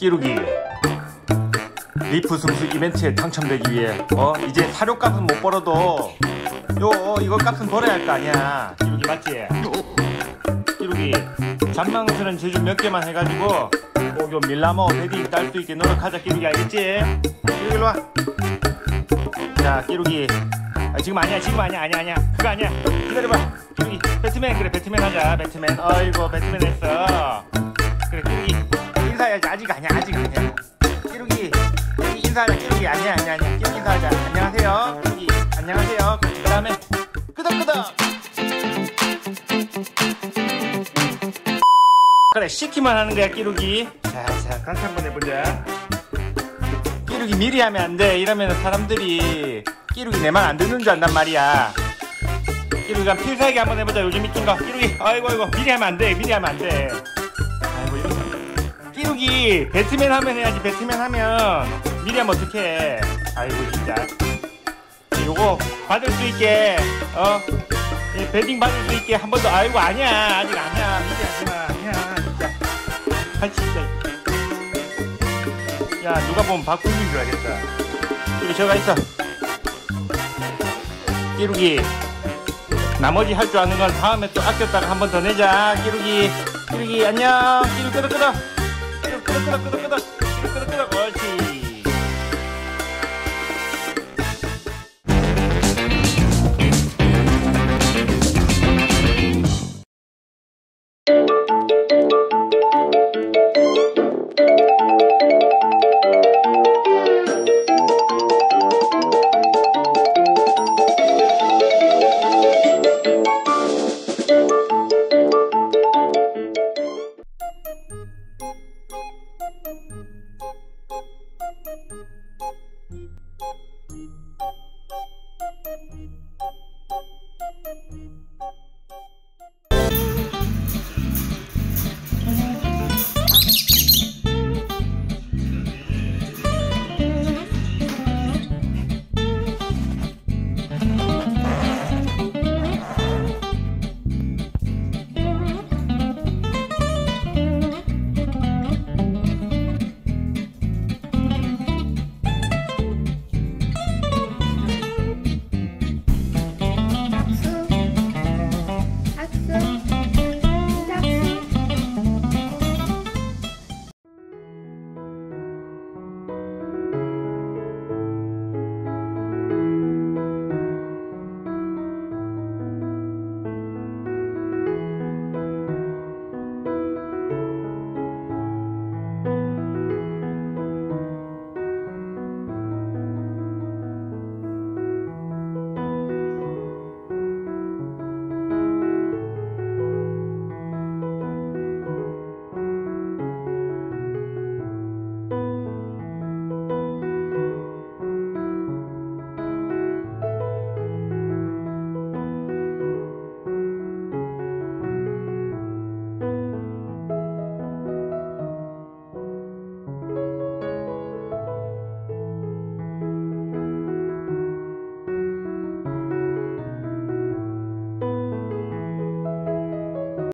끼루기 리프 승수 이벤트에 당첨되기 위해. 어 이제 사료 값은 못 벌어도 요 어, 이거 값은 벌어야 할 거 아니야. 끼루기 맞지? 끼루기 잔망스런 재주 몇 개만 해가지고 꼭요 밀라모 bedding 딸수 있게 노력하자 끼루기 알겠지? 끼루기 일로 와 자 끼루기 아, 지금 아니야 지금 아니야 아니야 아니야. 그거 아니야. 기다려봐. 끼루기 배트맨 그래 배트맨 하자 배트맨. 어이구 배트맨 했어 인사해야지 아직 아니야 아직 아니야. 끼루기 인사하자 끼루기. 아니야 아니야 아니야. 끼루기 인사하자. 안녕하세요 끼루기. 안녕하세요. 그 다음에 끄덕끄덕. 그래 시키만 하는 거야 끼루기. 자자 같이 한번 해보자. 끼루기 미리 하면 안 돼. 이러면 사람들이 끼루기 내말 안 듣는 줄 안단 말이야. 끼루기가 필살기 한번 해보자. 요즘 이쁜 거. 끼루기 아이고 아이고. 미리 하면 안 돼. 미리 하면 안돼 이거 끼루기 배트맨 하면 해야지 배트맨 하면. 미리 하면 어떡해. 아이고 진짜. 요거 받을 수 있게 어? 이 베딩 받을 수 있게 한 번 더. 아이고 아니야. 아직 아니야 미리 하지마. 아니야 진짜. 아 진짜 야 누가 보면 박국민 줄 알겠다. 여기 저가 있어. 끼루기 나머지 할 줄 아는 건 다음에 또 아꼈다가 한 번 더 내자. 끼루기 끼루기 안녕. 끼루 끄덕끄덕 끼루 끄덕끄덕 끄덕끄덕